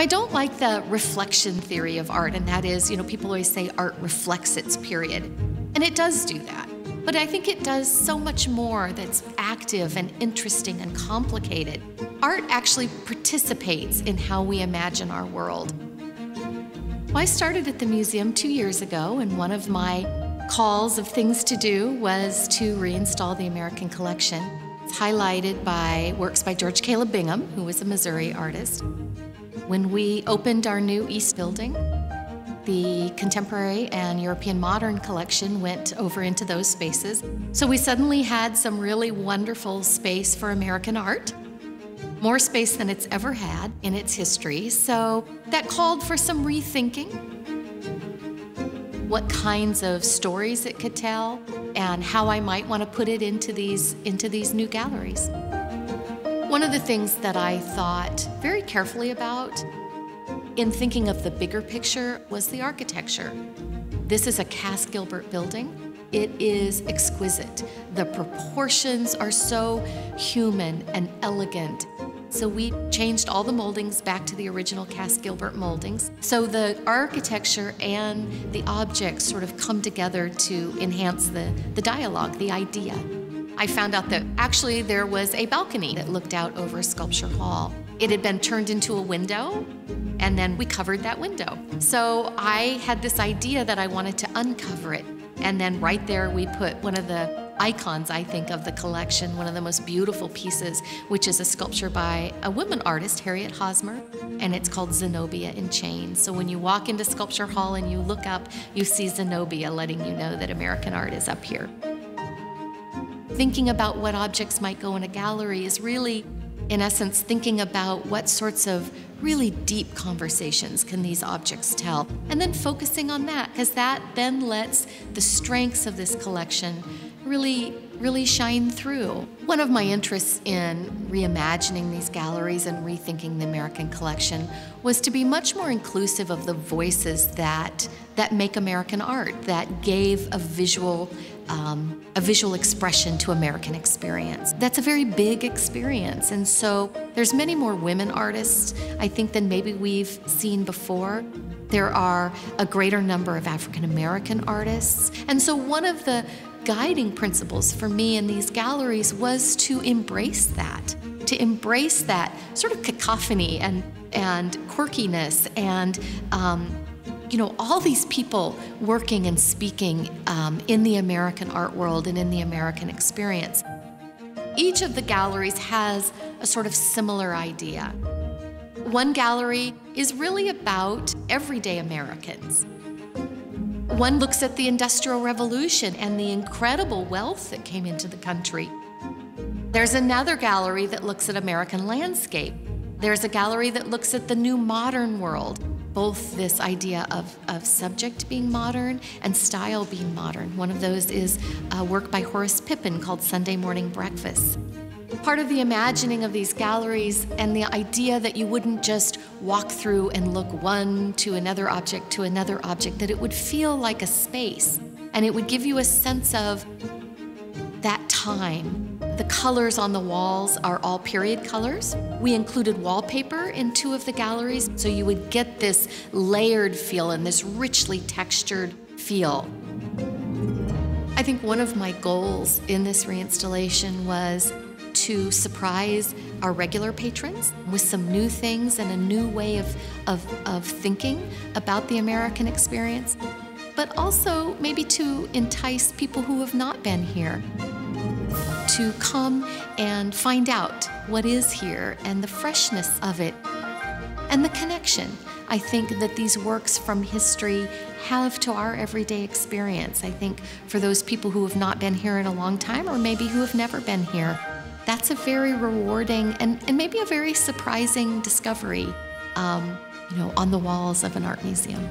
I don't like the reflection theory of art, and that is, you know, people always say art reflects its period. And it does do that. But I think it does so much more that's active and interesting and complicated. Art actually participates in how we imagine our world. Well, I started at the museum two years ago, and one of my calls of things to do was to reinstall the American collection. It's highlighted by works by George Caleb Bingham, who was a Missouri artist. When we opened our new East Building, the contemporary and European modern collection went over into those spaces. So we suddenly had some really wonderful space for American art, more space than it's ever had in its history. So that called for some rethinking. What kinds of stories it could tell and how I might want to put it into these, into these new galleries. One of the things that I thought very carefully about in thinking of the bigger picture was the architecture. This is a Cass Gilbert building. It is exquisite. The proportions are so human and elegant. So we changed all the moldings back to the original Cass Gilbert moldings. So the architecture and the objects sort of come together to enhance the, the dialogue, the idea. I found out that actually there was a balcony that looked out over Sculpture Hall. It had been turned into a window, and then we covered that window. So I had this idea that I wanted to uncover it. And then right there, we put one of the icons, I think, of the collection, one of the most beautiful pieces, which is a sculpture by a woman artist, Harriet Hosmer, and it's called Zenobia in Chains. So when you walk into Sculpture Hall and you look up, you see Zenobia letting you know that American art is up here. Thinking about what objects might go in a gallery is really in essence, thinking about what sorts of really deep conversations can these objects tell, and then focusing on that, because that then lets the strengths of this collection really, really shine through. One of my interests in reimagining these galleries and rethinking the American collection was to be much more inclusive of the voices that, that make American art, that gave a visual um, a visual expression to American experience. That's a very big experience, and so there's many more women artists, I think, than maybe we've seen before. There are a greater number of African American artists, and so one of the guiding principles for me in these galleries was to embrace that, to embrace that sort of cacophony and and quirkiness and um, you know, all these people working and speaking um, in the American art world and in the American experience. Each of the galleries has a sort of similar idea. One gallery is really about everyday Americans. One looks at the Industrial Revolution and the incredible wealth that came into the country. There's another gallery that looks at American landscape. There's a gallery that looks at the new modern world both this idea of, of subject being modern and style being modern. One of those is a work by Horace Pippin called Sunday Morning Breakfast. Part of the imagining of these galleries and the idea that you wouldn't just walk through and look one to another object to another object, that it would feel like a space and it would give you a sense of that time. The colors on the walls are all period colors. We included wallpaper in two of the galleries, so you would get this layered feel and this richly textured feel. I think one of my goals in this reinstallation was to surprise our regular patrons with some new things and a new way of, of, of thinking about the American experience, but also maybe to entice people who have not been here to come and find out what is here and the freshness of it and the connection I think that these works from history have to our everyday experience. I think for those people who have not been here in a long time or maybe who have never been here, that's a very rewarding and, and maybe a very surprising discovery um, you know, on the walls of an art museum.